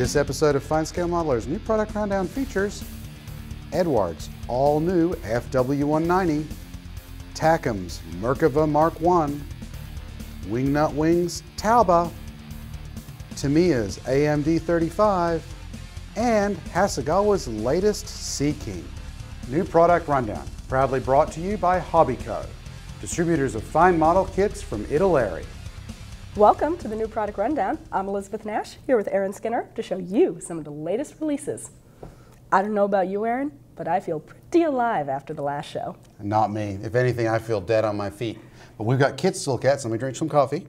This episode of Fine Scale Modelers New Product Rundown features Eduard's all new FW190, Takom's Merkava Mark I, Wingnut Wings Taube, Tamiya's AMD 35, and Hasegawa's latest Sea King. New Product Rundown, proudly brought to you by Hobbico, distributors of fine model kits from Italeri. Welcome to the New Product Rundown. I'm Elizabeth Nash, here with Aaron Skinner to show you some of the latest releases. I don't know about you, Aaron, but I feel pretty alive after the last show. Not me. If anything, I feel dead on my feet. But we've got kits to look at, so let me drink some coffee.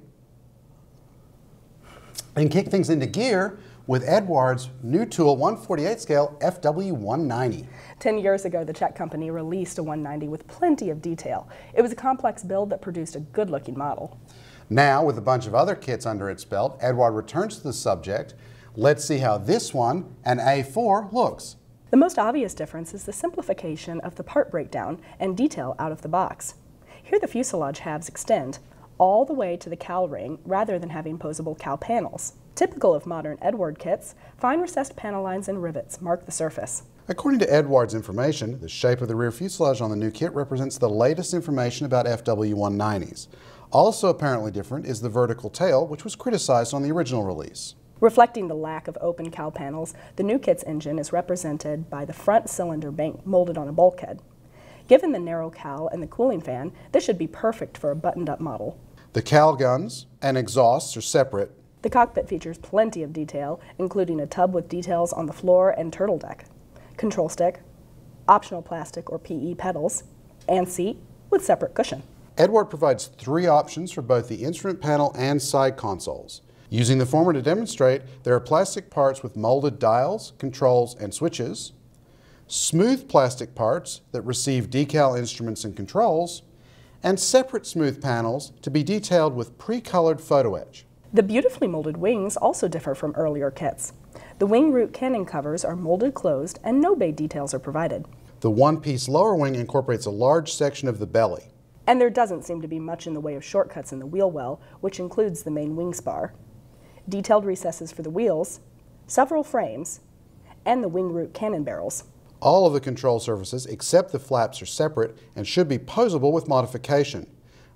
And kick things into gear with Eduard's new tool 148 scale FW190. 10 years ago, the Czech company released a 190 with plenty of detail. It was a complex build that produced a good looking model. Now, with a bunch of other kits under its belt, Eduard returns to the subject. Let's see how this one, an A4, looks. The most obvious difference is the simplification of the part breakdown and detail out of the box. Here the fuselage halves extend all the way to the cowl ring rather than having posable cowl panels. Typical of modern Eduard kits, fine recessed panel lines and rivets mark the surface. According to Eduard's information, the shape of the rear fuselage on the new kit represents the latest information about FW190s. Also apparently different is the vertical tail, which was criticized on the original release. Reflecting the lack of open cowl panels, the new kit's engine is represented by the front cylinder bank molded on a bulkhead. Given the narrow cowl and the cooling fan, this should be perfect for a buttoned-up model. The cowl guns and exhausts are separate. The cockpit features plenty of detail, including a tub with details on the floor and turtle deck, control stick, optional plastic or PE pedals, and seat with separate cushion. Eduard provides three options for both the instrument panel and side consoles. Using the former to demonstrate, there are plastic parts with molded dials, controls, and switches, smooth plastic parts that receive decal instruments and controls, and separate smooth panels to be detailed with pre-colored photo etch. The beautifully molded wings also differ from earlier kits. The wing root cannon covers are molded closed and no bay details are provided. The one-piece lower wing incorporates a large section of the belly. And there doesn't seem to be much in the way of shortcuts in the wheel well, which includes the main wing spar. Detailed recesses for the wheels, several frames, and the wing root cannon barrels. All of the control surfaces except the flaps are separate and should be posable with modification.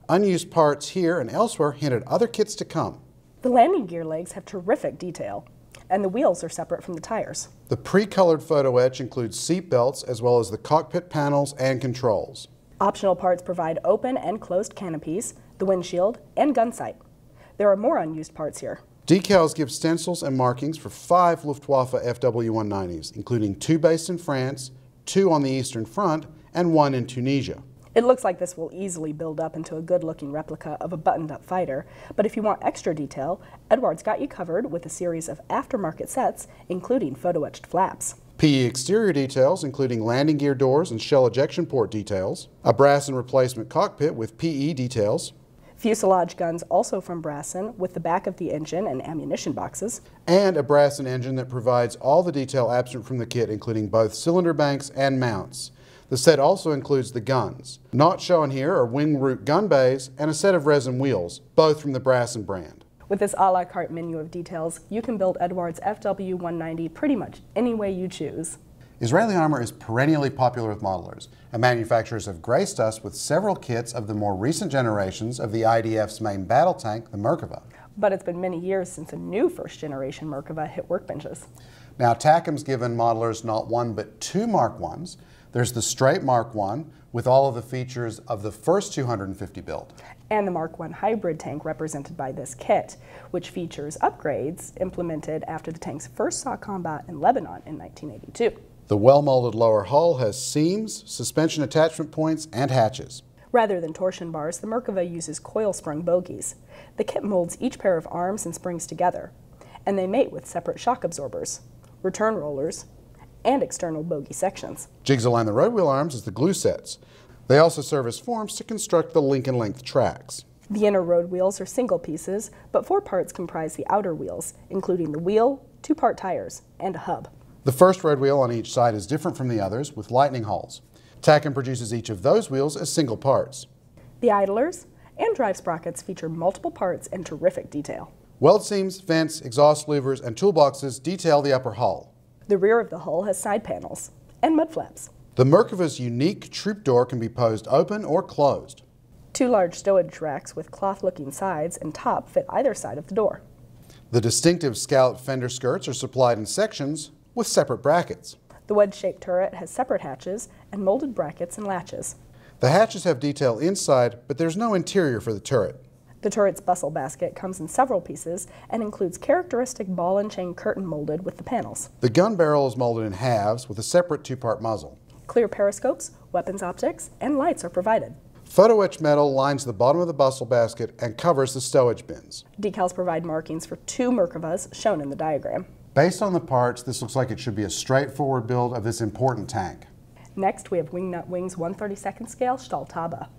Unused parts here and elsewhere hint at other kits to come. The landing gear legs have terrific detail, and the wheels are separate from the tires. The pre-colored photo etch includes seat belts as well as the cockpit panels and controls. Optional parts provide open and closed canopies, the windshield, and gun sight. There are more unused parts here. Decals give stencils and markings for five Luftwaffe FW190s, including two based in France, two on the Eastern Front, and one in Tunisia. It looks like this will easily build up into a good looking replica of a buttoned up fighter, but if you want extra detail, Eduard's got you covered with a series of aftermarket sets, including photo etched flaps. PE exterior details, including landing gear doors and shell ejection port details, a Brassin replacement cockpit with PE details, fuselage guns also from Brassin with the back of the engine and ammunition boxes, and a Brassin engine that provides all the detail absent from the kit, including both cylinder banks and mounts. The set also includes the guns. Not shown here are wing root gun bays and a set of resin wheels, both from the Brassin brand. With this a la carte menu of details, you can build Eduard's FW190 pretty much any way you choose. Israeli armor is perennially popular with modelers, and manufacturers have graced us with several kits of the more recent generations of the IDF's main battle tank, the Merkava. But it's been many years since a new first generation Merkava hit workbenches. Now, Takom's given modelers not one but two Mark 1s. There's the straight Mark 1 with all of the features of the first 250 build. And the Mark I hybrid tank represented by this kit, which features upgrades implemented after the tank's first saw combat in Lebanon in 1982. The well-molded lower hull has seams, suspension attachment points, and hatches. Rather than torsion bars, the Merkava uses coil-sprung bogies. The kit molds each pair of arms and springs together, and they mate with separate shock absorbers, return rollers, and external bogie sections. Jigs align the road wheel arms as the glue sets. They also serve as forms to construct the link and length tracks. The inner road wheels are single pieces, but four parts comprise the outer wheels, including the wheel, two-part tires, and a hub. The first road wheel on each side is different from the others with lightning holes. Takom produces each of those wheels as single parts. The idlers and drive sprockets feature multiple parts and terrific detail. Weld seams, vents, exhaust louvers, and toolboxes detail the upper hull. The rear of the hull has side panels and mud flaps. The Merkava's unique troop door can be posed open or closed. Two large stowage racks with cloth-looking sides and top fit either side of the door. The distinctive scalloped fender skirts are supplied in sections with separate brackets. The wedge-shaped turret has separate hatches and molded brackets and latches. The hatches have detail inside, but there's no interior for the turret. The turret's bustle basket comes in several pieces and includes characteristic ball and chain curtain molded with the panels. The gun barrel is molded in halves with a separate two-part muzzle. Clear periscopes, weapons optics, and lights are provided. Photo etch metal lines the bottom of the bustle basket and covers the stowage bins. Decals provide markings for two Merkavas shown in the diagram. Based on the parts, this looks like it should be a straightforward build of this important tank. Next, we have Wingnut Wings 132nd scale Stahltaube.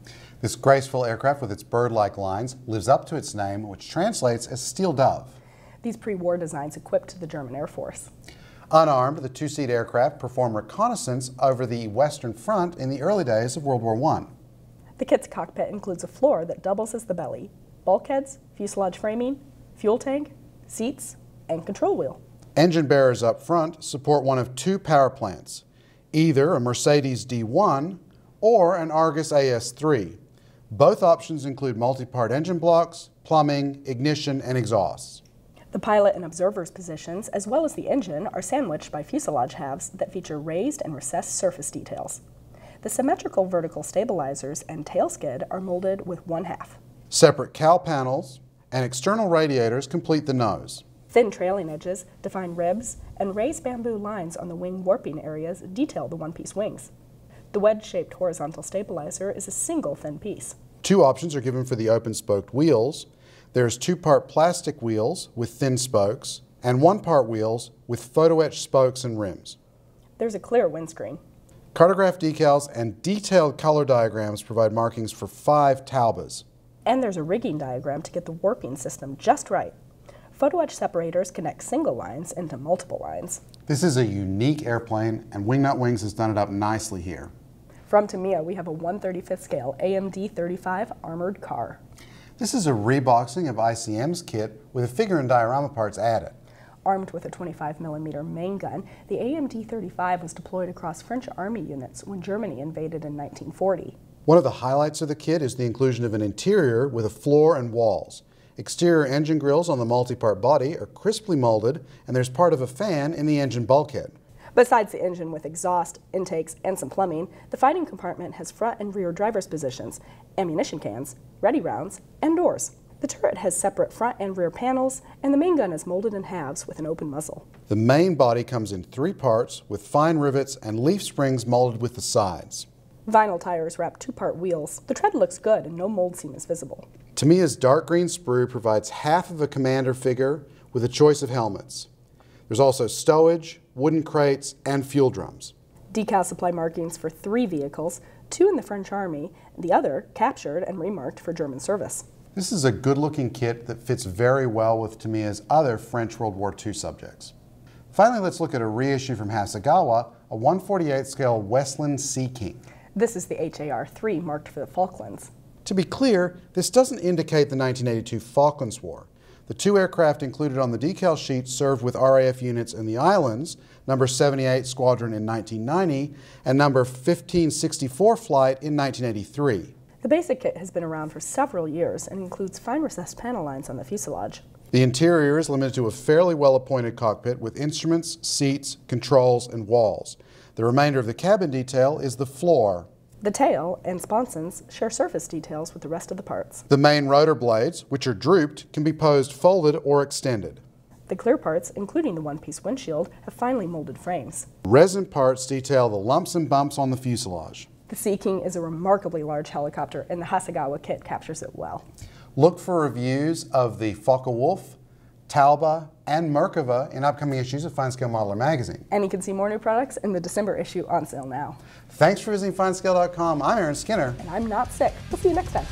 This graceful aircraft with its bird-like lines lives up to its name, which translates as steel dove. These pre-war designs equipped the German Air Force. Unarmed, the two-seat aircraft performed reconnaissance over the Western Front in the early days of World War I. The kit's cockpit includes a floor that doubles as the belly, bulkheads, fuselage framing, fuel tank, seats, and control wheel. Engine bearers up front support one of two power plants, either a Mercedes D1 or an Argus AS3. Both options include multi-part engine blocks, plumbing, ignition, and exhausts. The pilot and observer's positions, as well as the engine, are sandwiched by fuselage halves that feature raised and recessed surface details. The symmetrical vertical stabilizers and tail skid are molded with one half. Separate cowl panels and external radiators complete the nose. Thin trailing edges define ribs, and raised bamboo lines on the wing warping areas detail the one-piece wings. The wedge-shaped horizontal stabilizer is a single thin piece. Two options are given for the open-spoked wheels. There's two-part plastic wheels with thin spokes and one-part wheels with photo-etched spokes and rims. There's a clear windscreen. Cartograph decals and detailed color diagrams provide markings for five Taubes. And there's a rigging diagram to get the warping system just right. Photo etch separators connect single lines into multiple lines. This is a unique airplane, and Wingnut Wings has done it up nicely here. From Tamiya, we have a 135th scale AMD 35 armored car. This is a reboxing of ICM's kit with a figure and diorama parts added. Armed with a 25 millimeter main gun, the AMD 35 was deployed across French army units when Germany invaded in 1940. One of the highlights of the kit is the inclusion of an interior with a floor and walls. Exterior engine grills on the multi-part body are crisply molded, and there's part of a fan in the engine bulkhead. Besides the engine with exhaust, intakes, and some plumbing, the fighting compartment has front and rear driver's positions, ammunition cans, ready rounds, and doors. The turret has separate front and rear panels, and the main gun is molded in halves with an open muzzle. The main body comes in three parts with fine rivets and leaf springs molded with the sides. Vinyl tires wrap two-part wheels. The tread looks good and no mold seam is visible. Tamiya's dark green sprue provides half of a commander figure with a choice of helmets. There's also stowage, wooden crates, and fuel drums. Decal supply markings for three vehicles, two in the French Army, the other captured and remarked for German service. This is a good-looking kit that fits very well with Tamiya's other French World War II subjects. Finally, let's look at a reissue from Hasegawa, a 148 scale Westland Sea King. This is the HAR-3 marked for the Falklands. To be clear, this doesn't indicate the 1982 Falklands War. The two aircraft included on the decal sheet served with RAF units in the islands, number 78 Squadron in 1990 and number 1564 Flight in 1983. The basic kit has been around for several years and includes fine recessed panel lines on the fuselage. The interior is limited to a fairly well-appointed cockpit with instruments, seats, controls, and walls. The remainder of the cabin detail is the floor, the tail and sponsons share surface details with the rest of the parts. The main rotor blades, which are drooped, can be posed folded or extended. The clear parts, including the one-piece windshield, have finely molded frames. Resin parts detail the lumps and bumps on the fuselage. The Sea King is a remarkably large helicopter, and the Hasegawa kit captures it well. Look for reviews of the Focke-Wulf, Taube, and Merkava in upcoming issues of Fine Scale Modeler magazine. And you can see more new products in the December issue on sale now. Thanks for visiting finescale.com. I'm Aaron Skinner. And I'm not sick. We'll see you next time.